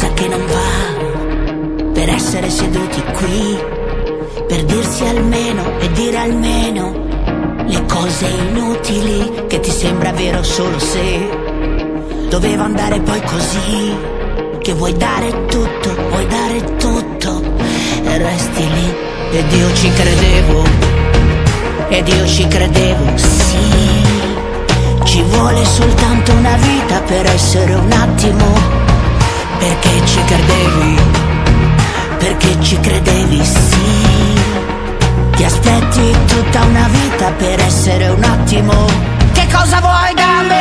qualcosa che non va per essere seduti qui, per dirsi almeno e dire almeno le cose inutili che ti sembra vero solo se doveva andare poi così, che vuoi dare tutto, vuoi dare tutto e resti lì ed io ci credevo, ed io ci credevo, sì. Ci vuole soltanto una vita per essere un attimo perché ci credevi perché ci credevi, sì ti aspetti tutta una vita per essere un attimo. Che cosa vuoi da me?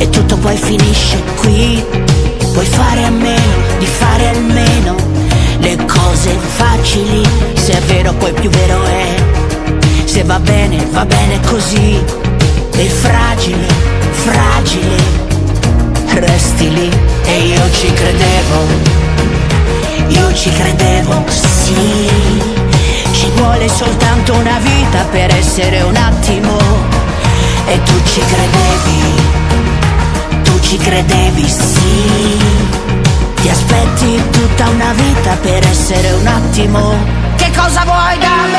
E tutto poi finisce qui. Puoi fare a meno di fare almeno le cose facili. Se è vero poi più vero è. Se va bene, va bene così. E fragile, fragile resti lì e io ci credevo, io ci credevo, sì, ci vuole soltanto una vita per essere un attimo e tu ci credevi, ci credevi, sì, ti aspetti tutta una vita per essere un attimo, che cosa vuoi da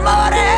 un